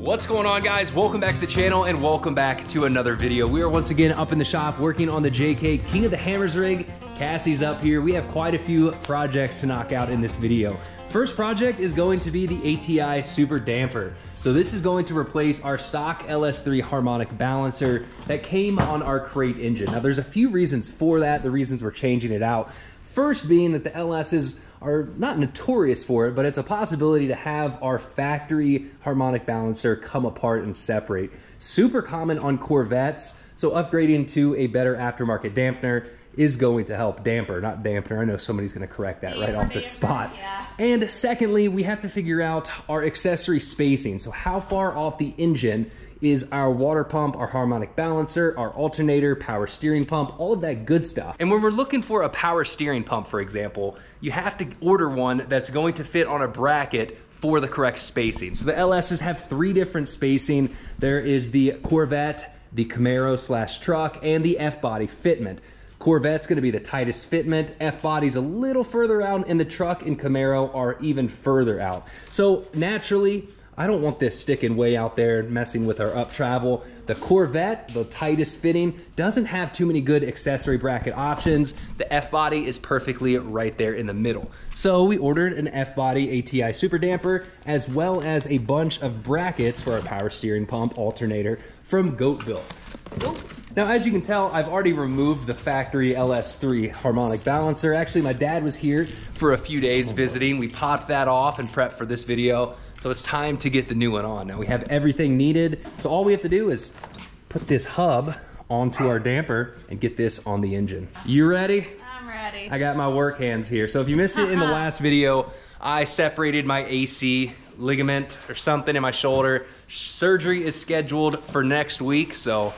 What's going on guys? Welcome back to the channel and welcome back to another video. We are once again up in the shop working on the JK King of the Hammers rig. Cassie's up here. We have quite a few projects to knock out in this video. First project is going to be the ATI Super Damper. So this is going to replace our stock LS3 harmonic balancer that came on our crate engine. Now there's a few reasons for that, the reasons we're changing it out. First being that the LSs are not notorious for it, but it's a possibility to have our factory harmonic balancer come apart and separate. Super common on Corvettes, so upgrading to a better aftermarket dampener is going to help damper, not dampener. I know somebody's gonna correct that right off the spot. Yeah. And secondly, we have to figure out our accessory spacing. So how far off the engine is our water pump, our harmonic balancer, our alternator, power steering pump, all of that good stuff. And when we're looking for a power steering pump, for example, you have to order one that's going to fit on a bracket for the correct spacing. So the LSs have three different spacing. There is the Corvette, the Camaro slash truck, and the F-body fitment. Corvette's gonna be the tightest fitment. F-body's a little further out, and the truck and Camaro are even further out. So naturally, I don't want this sticking way out there messing with our up travel. The Corvette, the tightest fitting, doesn't have too many good accessory bracket options. The F-body is perfectly right there in the middle. So we ordered an F-body ATI super damper, as well as a bunch of brackets for our power steering pump alternator from Goat Built. Now, as you can tell, I've already removed the factory LS3 harmonic balancer. Actually, my dad was here for a few days visiting. We popped that off and prepped for this video. So it's time to get the new one on. Now we have everything needed. So all we have to do is put this hub onto our damper and get this on the engine. You ready? I'm ready. I got my work hands here. So if you missed it in the uh-huh. last video, I separated my AC ligament or something in my shoulder. Surgery is scheduled for next week, so.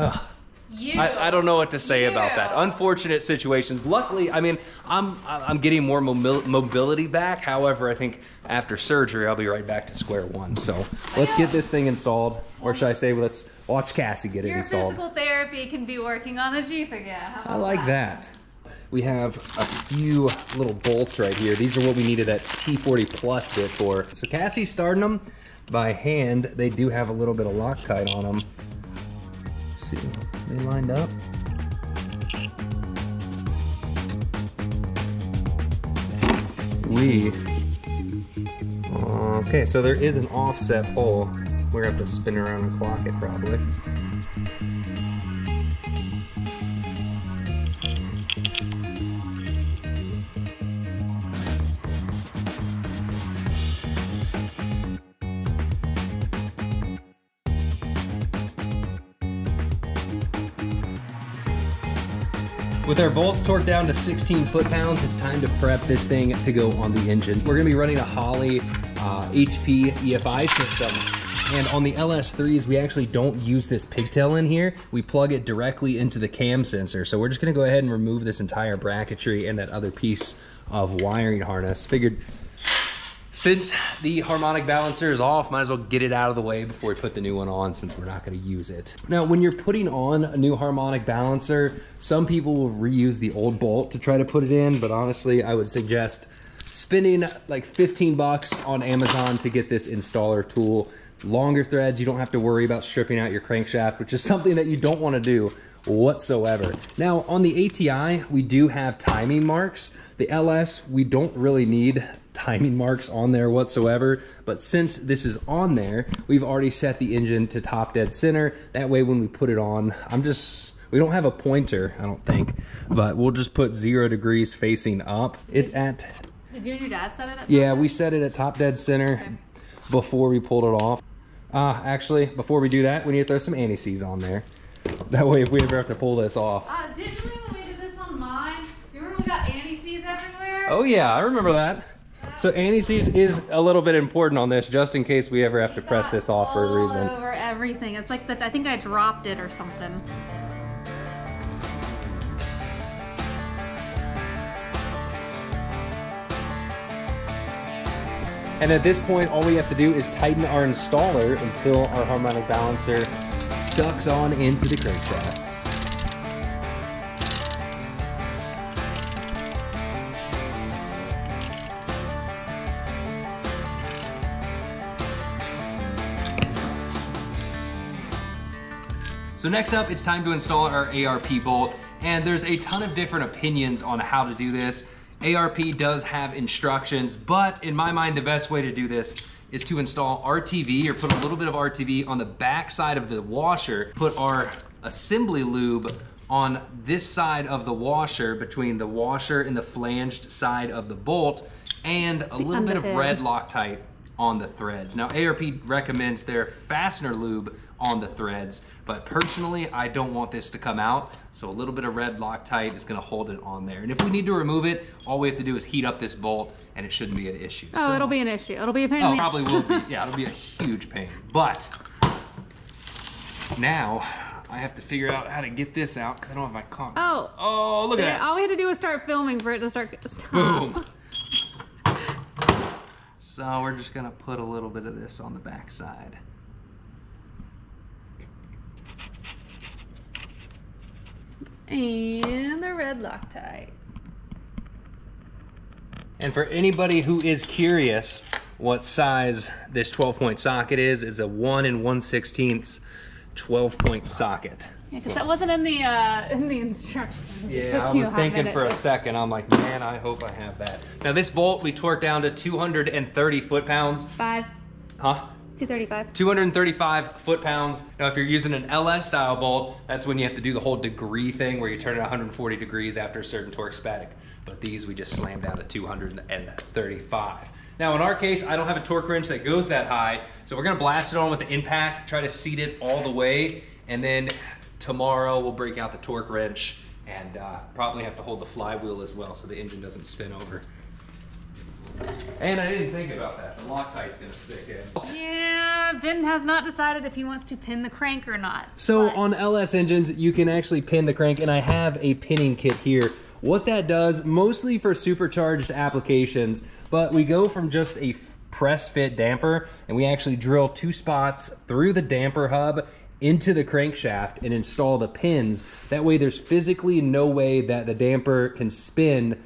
I, I don't know what to say about that. Unfortunate situations. Luckily, I mean, I'm I'm getting more mobility back. However, I think after surgery, I'll be right back to square one. So let's get this thing installed, or should I say, let's watch Cassie get it Your installed. physical therapy can be working on the Jeep again. I like that. We have a few little bolts right here. These are what we needed that T40 Plus bit for. So Cassie's starting them by hand. They do have a little bit of Loctite on them. See, they lined up. We. Okay, so there is an offset hole. We're gonna have to spin around and clock it probably. With our bolts torqued down to 16 foot-pounds, it's time to prep this thing to go on the engine. We're gonna be running a Holley uh, HP EFI system. And on the LS3s, we actually don't use this pigtail in here. We plug it directly into the cam sensor. So we're just gonna go ahead and remove this entire bracketry and that other piece of wiring harness. Figured since the harmonic balancer is off, might as well get it out of the way before we put the new one on since we're not gonna use it. Now, when you're putting on a new harmonic balancer, some people will reuse the old bolt to try to put it in, but honestly, I would suggest spending like 15 bucks on Amazon to get this installer tool. Longer threads, you don't have to worry about stripping out your crankshaft, which is something that you don't wanna do whatsoever. Now, on the ATI, we do have timing marks. The LS, we don't really need timing marks on there whatsoever, but since this is on there, we've already set the engine to top dead center. That way when we put it on, I'm just, we don't have a pointer, I don't think, but we'll just put zero degrees facing up. It's at, Did you and your dad set it up? yeah, we set it at top dead center Okay. before we pulled it off. Uh, actually, before we do that, we need to throw some anti-seize on there. That way, if we ever have to pull this off. Uh, didn't we when we did this on mine? Remember we got anti-seize everywhere? Oh yeah, I remember that. So anti-seize is a little bit important on this, just in case we ever have to press this off for a All reason. over everything. It's like that. I think I dropped it or something. And at this point, all we have to do is tighten our installer until our harmonic balancer sucks on into the crankshaft. So next up, it's time to install our ARP bolt, and there's a ton of different opinions on how to do this. ARP does have instructions, but in my mind, the best way to do this is to install RTV or put a little bit of RTV on the back side of the washer, put our assembly lube on this side of the washer between the washer and the flanged side of the bolt and a little bit of red Loctite on the threads. Now ARP recommends their fastener lube on the threads, but personally I don't want this to come out, so a little bit of red Loctite is gonna hold it on there. And if we need to remove it, all we have to do is heat up this bolt and it shouldn't be an issue. Oh, So- it'll be an issue. It'll be a pain. Oh, probably will be. Yeah, it'll be a huge pain. But now I have to figure out how to get this out because I don't have my comp. Oh. Oh, look at Yeah, that. all we had to do was start filming for it to start. Stop. Boom. So we're just gonna put a little bit of this on the back And the red Loctite. And for anybody who is curious what size this 12 point socket is, is a 1 and 1 16th 12 point socket. Yeah, because that wasn't in the uh, in the instructions. Yeah, I was thinking for a second. I'm like, man, I hope I have that. Now this bolt we torqued down to 230 foot pounds. Five, Huh? Two thirty-five. 235 foot pounds. Now, if you're using an LS style bolt, that's when you have to do the whole degree thing where you turn it 140 degrees after a certain torque static. But these we just slammed down to 235. Now, in our case, I don't have a torque wrench that goes that high, so we're gonna blast it on with the impact, try to seat it all the way, and then tomorrow we'll break out the torque wrench and uh, probably have to hold the flywheel as well so the engine doesn't spin over. And I didn't think about that. The Loctite's gonna stick in. Yeah, Ben has not decided if he wants to pin the crank or not. So But- on LS engines, you can actually pin the crank, and I have a pinning kit here. What that does, mostly for supercharged applications, but we go from just a press fit damper, and we actually drill two spots through the damper hub into the crankshaft and install the pins. That way there's physically no way that the damper can spin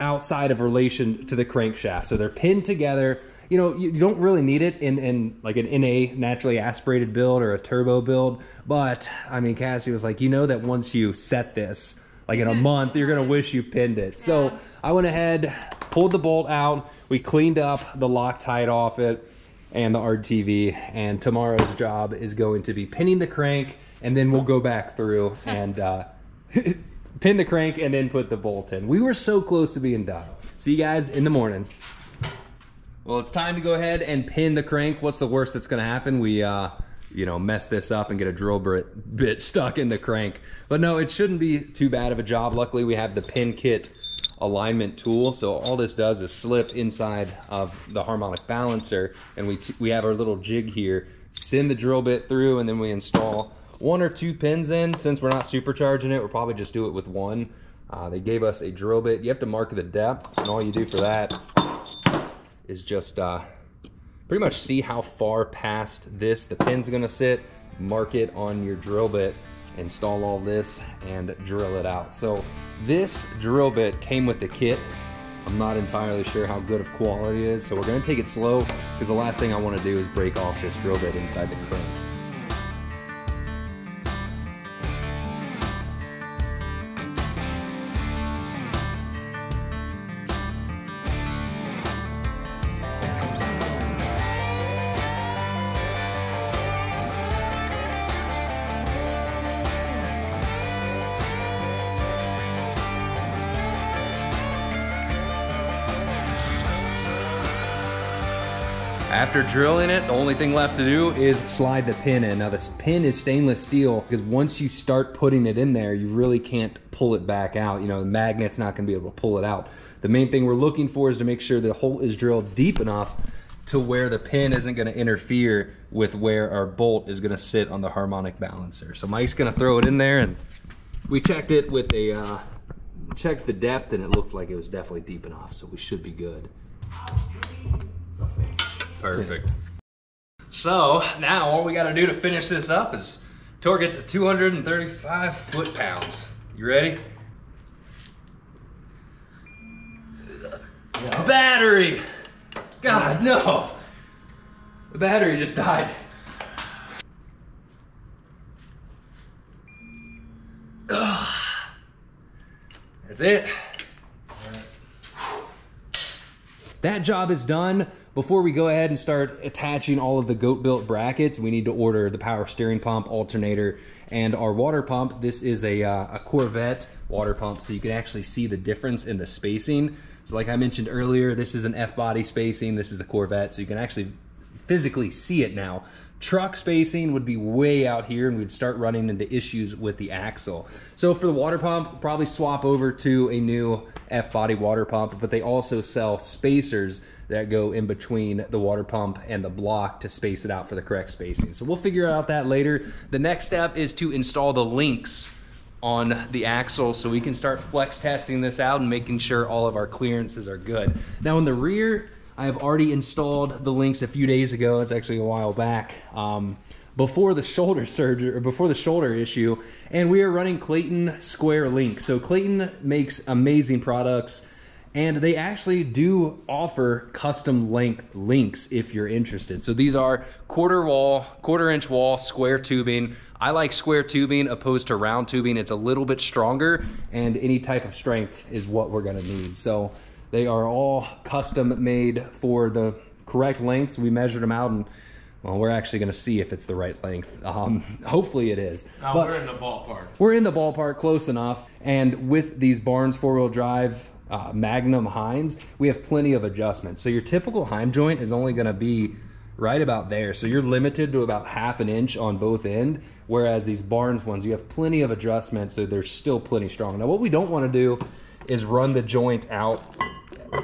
outside of relation to the crankshaft. So they're pinned together. You know, you, don't really need it in, in like an NA naturally aspirated build or a turbo build. But I mean, Cassie was like, you know that once you set this, like in a month, you're gonna wish you pinned it. So I went ahead, pulled the bolt out, we cleaned up the Loctite off it and the RTV. And tomorrow's job is going to be pinning the crank, and then we'll go back through and uh, pin the crank and then put the bolt in. We were so close to being done. See you guys in the morning. Well, it's time to go ahead and pin the crank. What's the worst that's going to happen? We, uh, you know, mess this up and get a drill bit, bit stuck in the crank. But no, it shouldn't be too bad of a job. Luckily, we have the pin kit alignment tool. So all this does is slip inside of the harmonic balancer, and we we have our little jig here. Send the drill bit through, and then we install one or two pins in. Since we're not supercharging it, we'll probably just do it with one. Uh, they gave us a drill bit. You have to mark the depth, and all you do for that is just uh, pretty much see how far past this the pin's gonna sit, mark it on your drill bit, install all this, and drill it out. So this drill bit came with the kit. I'm not entirely sure how good of quality it is, so we're gonna take it slow because the last thing I wanna do is break off this drill bit inside the crank. After drilling it, the only thing left to do is slide the pin in. Now this pin is stainless steel because once you start putting it in there, you really can't pull it back out. You know, the magnet's not gonna be able to pull it out. The main thing we're looking for is to make sure the hole is drilled deep enough to where the pin isn't gonna interfere with where our bolt is gonna sit on the harmonic balancer. So Mike's gonna throw it in there and we checked it with a, uh, checked the depth and it looked like it was definitely deep enough, so we should be good. Perfect. So now all we got to do to finish this up is torque it to 235 foot pounds. You ready? Yeah. Battery! God, no! The battery just died. That's it. That job is done. Before we go ahead and start attaching all of the goat built brackets, we need to order the power steering pump, alternator, and our water pump. This is a, uh, a Corvette water pump, so you can actually see the difference in the spacing. So like I mentioned earlier, this is an F-body spacing, this is the Corvette, so you can actually physically see it now. Truck spacing would be way out here and we'd start running into issues with the axle. So for the water pump, probably swap over to a new F-body water pump, but they also sell spacers that go in between the water pump and the block to space it out for the correct spacing. So we'll figure out that later. The next step is to install the links on the axle so we can start flex testing this out and making sure all of our clearances are good. Now in the rear, I have already installed the links a few days ago. It's actually a while back. Um, before the shoulder surgery or before the shoulder issue, and we are running Clayton Square Link. So Clayton makes amazing products and they actually do offer custom length links if you're interested. So these are quarter wall, quarter inch wall, square tubing. I like square tubing opposed to round tubing. It's a little bit stronger and any type of strength is what we're gonna need. So they are all custom made for the correct lengths. We measured them out and well, we're actually going to see if it's the right length. Um, hopefully it is. Oh, but we're in the ballpark. We're in the ballpark, close enough. And with these Barnes four-wheel drive uh, Magnum Heims, we have plenty of adjustments. So your typical Heim joint is only going to be right about there. So you're limited to about half an inch on both end, whereas these Barnes ones, you have plenty of adjustments, so they're still plenty strong. Now, what we don't want to do is run the joint out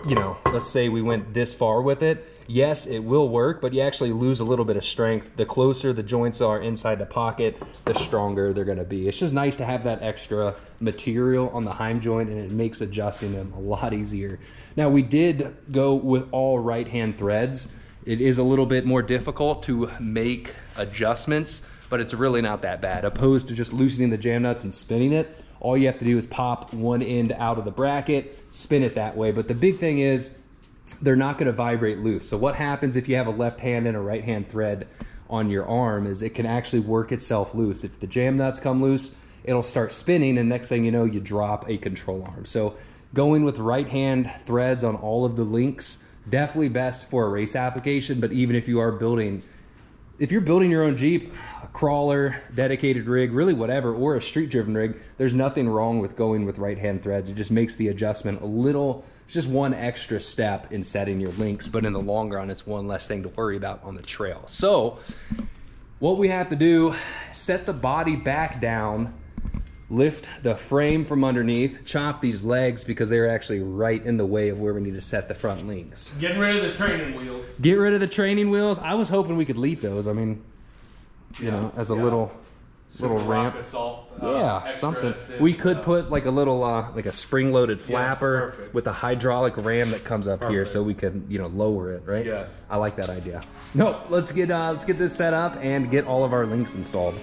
you know, let's say we went this far with it, yes, it will work, but you actually lose a little bit of strength. The closer the joints are inside the pocket, the stronger they're gonna be. It's just nice to have that extra material on the Heim joint and it makes adjusting them a lot easier. Now we did go with all right-hand threads. It is a little bit more difficult to make adjustments, but it's really not that bad. Opposed to just loosening the jam nuts and spinning it, all you have to do is pop one end out of the bracket, spin it that way. But the big thing is they're not gonna vibrate loose. So what happens if you have a left hand and a right hand thread on your arm is it can actually work itself loose. If the jam nuts come loose, it'll start spinning and next thing you know, you drop a control arm. So going with right hand threads on all of the links, definitely best for a race application, but even if you are building if you're building your own Jeep, a crawler, dedicated rig, really whatever, or a street driven rig, there's nothing wrong with going with right hand threads. It just makes the adjustment a little, it's just one extra step in setting your links, but in the long run, it's one less thing to worry about on the trail. So, what we have to do, set the body back down, lift the frame from underneath, chop these legs because they're actually right in the way of where we need to set the front links. Getting rid of the training wheels. Get rid of the training wheels. I was hoping we could leave those. I mean, you know, as a yeah. little little Super ramp. assault, uh, Yeah, something. assist, We could uh, put like a little uh like a spring-loaded flapper perfect. with a hydraulic ram that comes up here so we can, you know, lower it, right? Yes. I like that idea. No, let's get uh let's get this set up and get all of our links installed.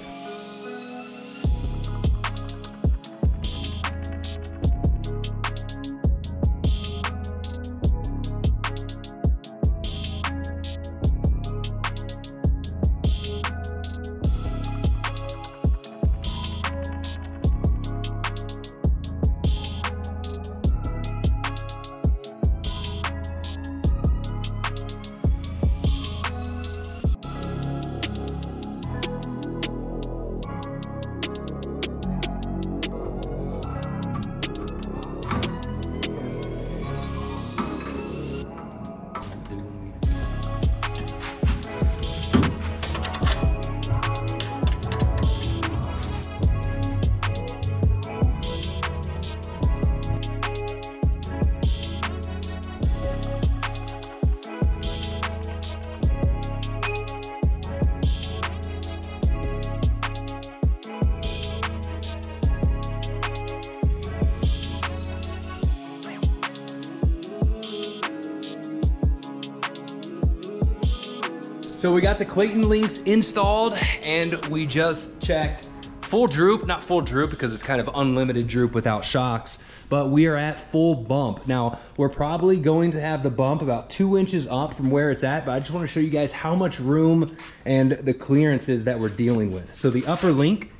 So we got the Clayton links installed and we just checked full droop, not full droop because it's kind of unlimited droop without shocks, but we are at full bump. Now, we're probably going to have the bump about two inches up from where it's at, but I just wanna show you guys how much room and the clearances that we're dealing with. So the upper link,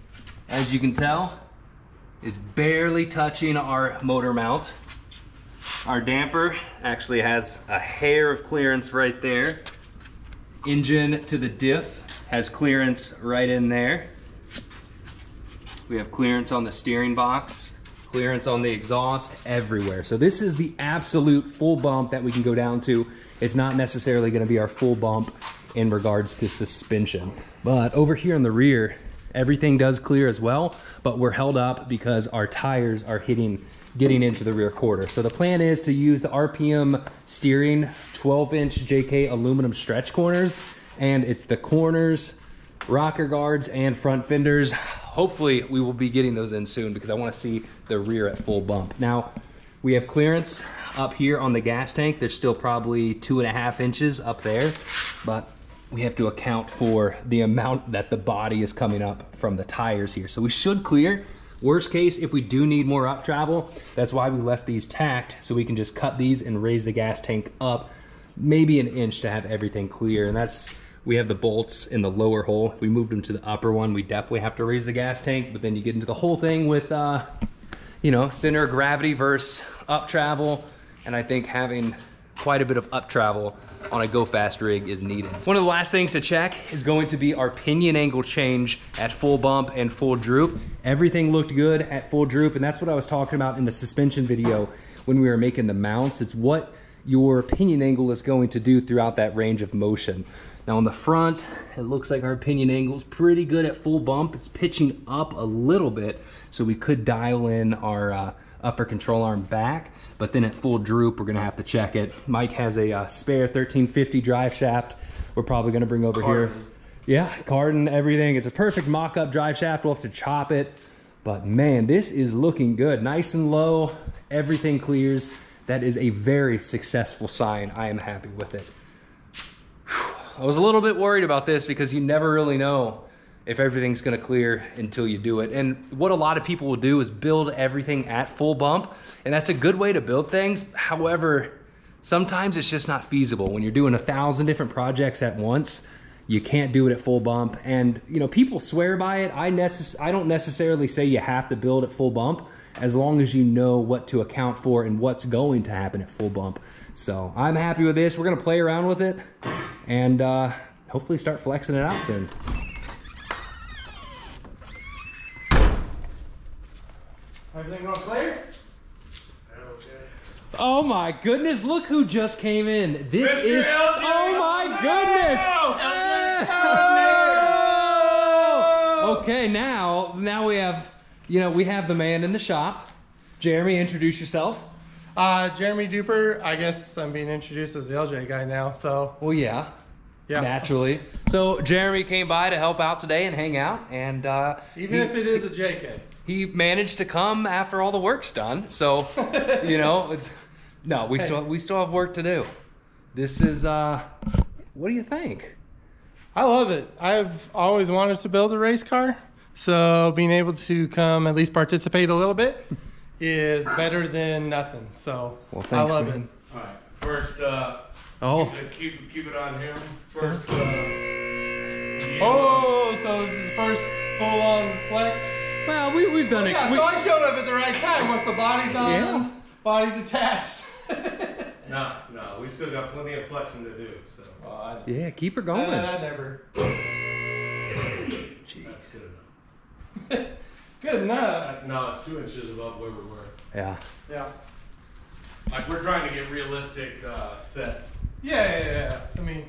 as you can tell, is barely touching our motor mount. Our damper actually has a hair of clearance right there. Engine to the diff has clearance right in there. We have clearance on the steering box, clearance on the exhaust, everywhere. So this is the absolute full bump that we can go down to. It's not necessarily gonna be our full bump in regards to suspension. But over here in the rear, everything does clear as well, but we're held up because our tires are hitting, getting into the rear quarter. So the plan is to use the RPM steering 12 inch JK aluminum stretch corners, and it's the corners, rocker guards, and front fenders. Hopefully we will be getting those in soon because I wanna see the rear at full bump. Now, we have clearance up here on the gas tank. There's still probably two and a half inches up there, but we have to account for the amount that the body is coming up from the tires here. So we should clear. Worst case, if we do need more up travel, that's why we left these tacked so we can just cut these and raise the gas tank up maybe an inch to have everything clear. And that's, we have the bolts in the lower hole. If we moved them to the upper one, we definitely have to raise the gas tank, but then you get into the whole thing with, uh, you know, center of gravity versus up travel. And I think having quite a bit of up travel on a go fast rig is needed. One of the last things to check is going to be our pinion angle change at full bump and full droop. Everything looked good at full droop and that's what I was talking about in the suspension video when we were making the mounts. It's what your pinion angle is going to do throughout that range of motion. Now on the front, it looks like our pinion angle is pretty good at full bump. It's pitching up a little bit, so we could dial in our uh, upper control arm back, but then at full droop, we're gonna have to check it. Mike has a uh, spare 1350 drive shaft. We're probably gonna bring over here. Yeah, cardan, everything. It's a perfect mock-up drive shaft. We'll have to chop it. But man, this is looking good. Nice and low, everything clears. That is a very successful sign. I am happy with it. I was a little bit worried about this because you never really know if everything's gonna clear until you do it. And what a lot of people will do is build everything at full bump, and that's a good way to build things. However, sometimes it's just not feasible. When you're doing a thousand different projects at once, you can't do it at full bump. And you know, people swear by it. I necess I don't necessarily say you have to build at full bump as long as you know what to account for and what's going to happen at full bump. So I'm happy with this. We're gonna play around with it and uh, hopefully start flexing it out soon. Everything going clear? Oh my goodness, look who just came in. This Mr. is LJ. Oh my goodness. Oh! Okay, now now we have you know, we have the man in the shop. Jeremy, introduce yourself. Uh, Jeremy Duper, I guess I'm being introduced as the LJ guy now, so Well, yeah, yeah. naturally. So Jeremy came by to help out today and hang out, and uh, Even he, if it is a JK. he managed to come after all the work's done. So you know, it's no, we still we still have work to do. This is uh, what do you think? I love it. I've always wanted to build a race car, so being able to come at least participate a little bit is better than nothing. So Well, I thanks, love man. it. Alright, first, uh, Oh, keep, keep, keep it on him. First, uh, Oh, so this is the first full on flex. well, we we've done it. Yeah, we- so I showed up at the right time once the body's on, Yeah. body's attached. no, no, we still got plenty of flexing to do, so. well, I, yeah, keep her I, going. I never. That's good enough. Good enough. No, it's two inches above where we were. Yeah. Yeah. Like, we're trying to get realistic, uh, set. Yeah, yeah, yeah. I mean,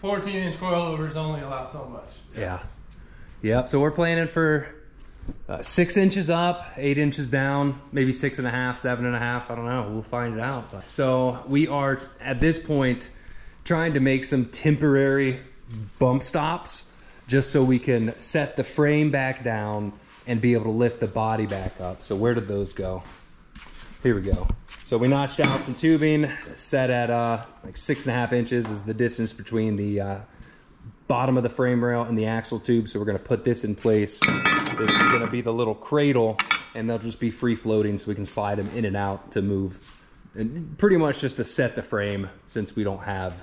14 inch coilovers only allow so much. Yeah. Yep. So we're planning for uh, six inches up, eight inches down, maybe six and a half, seven and a half. I don't know. We'll find it out. But- So we are at this point trying to make some temporary bump stops just so we can set the frame back down and be able to lift the body back up. So where did those go? Here we go. So we notched out some tubing, set at uh, like six and a half inches is the distance between the uh, bottom of the frame rail and the axle tube. So we're gonna put this in place. This is gonna be the little cradle and they'll just be free floating so we can slide them in and out to move. And pretty much just to set the frame since we don't have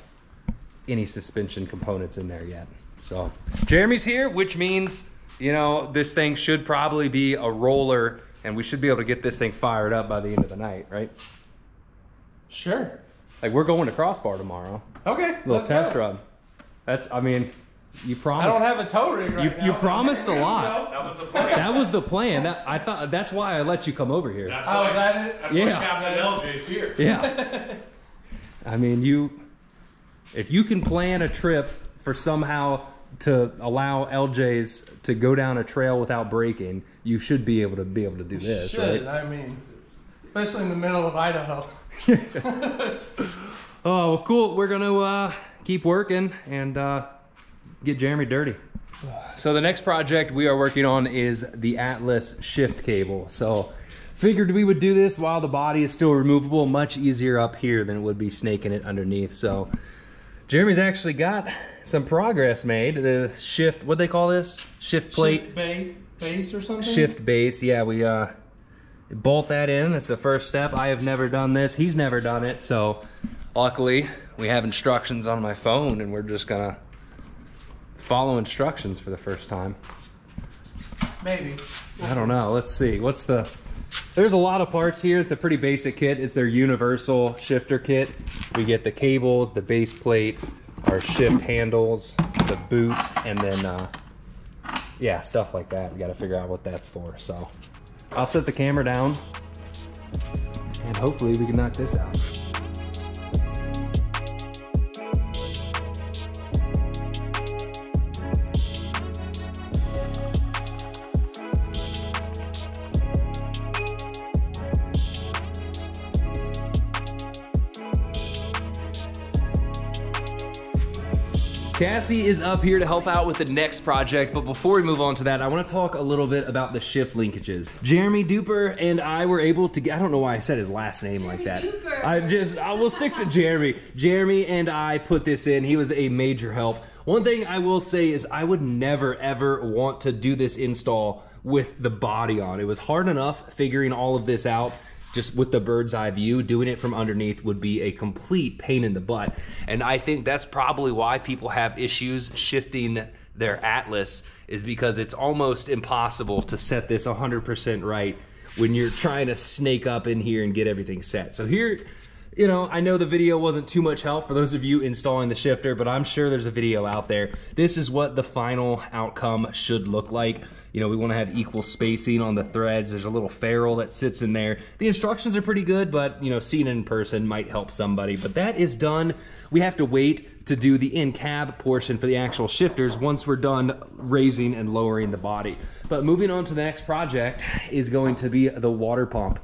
any suspension components in there yet. So Jeremy's here, which means, you know, this thing should probably be a roller and we should be able to get this thing fired up by the end of the night, right? Sure. Like we're going to Crossbar tomorrow, Okay. little test go. run. That's, I mean, you promised. I don't have a tow rig right you, now. you promised a lot. That was the plan. That was the plan. That I thought. That's why I let you come over here. That's Oh, why, is that it? That's Yeah. why Captain LJ's here. Yeah. I mean, you, if you can plan a trip for somehow to allow LJ's to go down a trail without braking, you should be able to be able to do this, Should, right? I mean, especially in the middle of Idaho. Oh, well, cool. We're gonna uh, keep working and uh, get Jeremy dirty. So the next project we are working on is the Atlas shift cable. So figured we would do this while the body is still removable, much easier up here than it would be snaking it underneath. So Jeremy's actually got some progress made. The shift, what they call this? Shift plate Shift ba- base or something? shift base. Yeah, we uh, bolt that in. That's the first step. I have never done this. He's never done it. So luckily, we have instructions on my phone, and we're just gonna follow instructions for the first time. Maybe. I don't know. Let's see. What's the? There's a lot of parts here. It's a pretty basic kit. It's their universal shifter kit. We get the cables, the base plate, our shift handles, the boot, and then uh, yeah, stuff like that. We got to figure out what that's for. So I'll set the camera down, and hopefully we can knock this out. Cassie is up here to help out with the next project, but before we move on to that, I want to talk a little bit about the shift linkages. Jeremy Duper and I were able to get, I don't know why I said his last name like that. Duper. I just, I will stick to Jeremy. Jeremy and I put this in. He was a major help. One thing I will say is I would never ever want to do this install with the body on. It was hard enough figuring all of this out just with the bird's eye view, doing it from underneath would be a complete pain in the butt. And I think that's probably why people have issues shifting their Atlas is because it's almost impossible to set this 100% right when you're trying to snake up in here and get everything set. So here, you know, I know the video wasn't too much help for those of you installing the shifter, but I'm sure there's a video out there. This is what the final outcome should look like. You know, we want to have equal spacing on the threads. There's a little ferrule that sits in there. The instructions are pretty good, but, you know, seeing it in person might help somebody. But that is done. We have to wait to do the in-cab portion for the actual shifters once we're done raising and lowering the body. But moving on to the next project is going to be the water pump.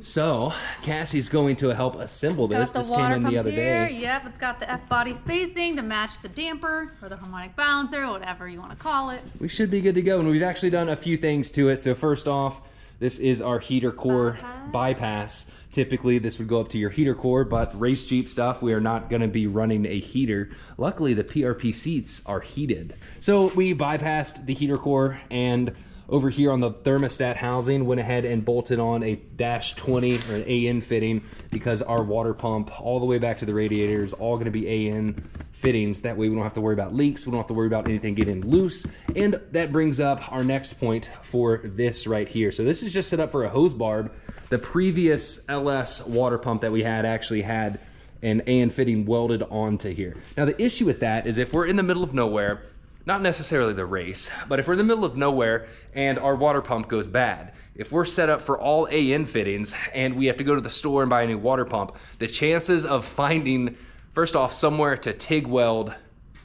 So, Cassie's going to help assemble this. This came in the other here. day. Yep, it's got the F body spacing to match the damper or the harmonic balancer, whatever you want to call it. We should be good to go. And we've actually done a few things to it. So first off, this is our heater core Bypass. bypass. Typically, this would go up to your heater core, but race Jeep stuff, we are not going to be running a heater. Luckily, the PRP seats are heated. So we bypassed the heater core and over here on the thermostat housing, went ahead and bolted on a dash 20 or an AN fitting because our water pump all the way back to the radiator is all going to be AN fittings. That way we don't have to worry about leaks. We don't have to worry about anything getting loose. And that brings up our next point for this right here. So this is just set up for a hose barb. The previous LS water pump that we had actually had an AN fitting welded onto here. Now the issue with that is if we're in the middle of nowhere, not necessarily the race, but if we're in the middle of nowhere and our water pump goes bad, if we're set up for all AN fittings and we have to go to the store and buy a new water pump, the chances of finding, first off, somewhere to TIG weld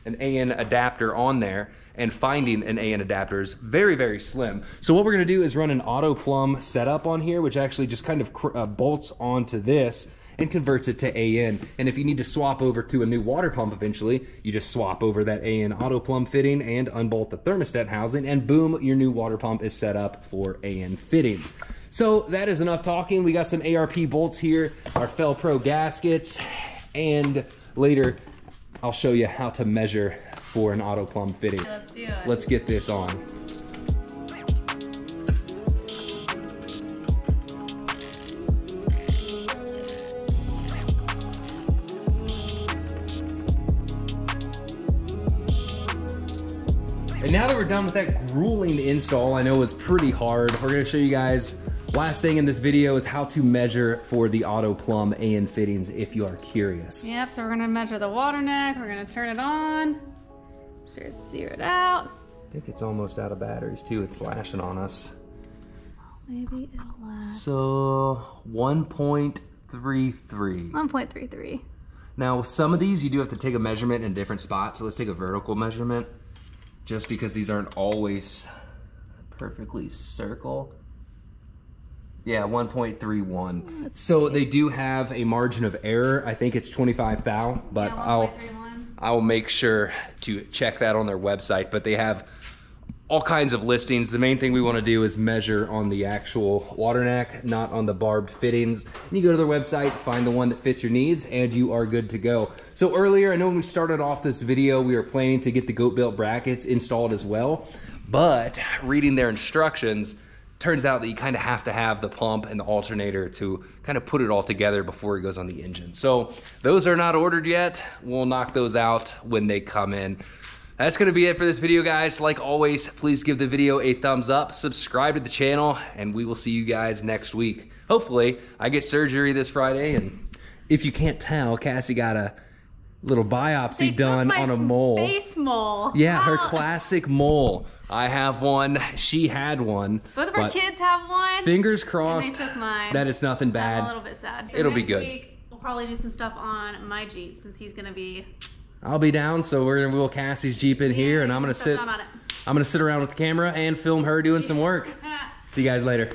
an AN adapter on there and finding an AN adapter is very, very slim. So what we're gonna do is run an auto plumb setup on here, which actually just kind of uh, bolts onto this and converts it to AN. And if you need to swap over to a new water pump eventually, you just swap over that AN auto plumb fitting and unbolt the thermostat housing and boom, your new water pump is set up for AN fittings. So that is enough talking. We got some ARP bolts here, our Fel Pro gaskets, and later I'll show you how to measure for an auto plumb fitting. Let's do it. Let's get this on. And now that we're done with that grueling install, I know was pretty hard. We're gonna show you guys Last thing in this video is how to measure for the Auto Plumb AN fittings if you are curious. Yep, so we're gonna measure the water neck. We're gonna turn it on. Sure it's zeroed out. I think it's almost out of batteries too. It's flashing on us. Maybe it'll last. So 1.33. 1.33. Now with some of these you do have to take a measurement in a different spot. So let's take a vertical measurement just because these aren't always perfectly circle. Yeah, 1.31. So they do have a margin of error. I think it's 25 thou, but Yeah, I'll I'll make sure to check that on their website. But they have all kinds of listings. The main thing we want to do is measure on the actual water neck, not on the barbed fittings. And you go to their website, find the one that fits your needs, and you are good to go. So earlier, I know when we started off this video, we were planning to get the Goat Built brackets installed as well. But reading their instructions, turns out that you kind of have to have the pump and the alternator to kind of put it all together before it goes on the engine. So those are not ordered yet. We'll knock those out when they come in. That's gonna be it for this video, guys. Like always, please give the video a thumbs up, subscribe to the channel, and we will see you guys next week. Hopefully, I get surgery this Friday, and if you can't tell, Cassie got a little biopsy They done on a mole. Face mole. Yeah, her classic mole. I have one. She had one. Both of our kids have one. Fingers crossed took mine. that it's nothing I'm a bad. little bit sad. So It'll be next good. Week, we'll probably do some stuff on my Jeep since he's gonna be. I'll be down, so we're gonna wheel Cassie's Jeep in here, and I'm gonna sit. stuff done on it. I'm gonna sit around with the camera and film her doing some work. See you guys later.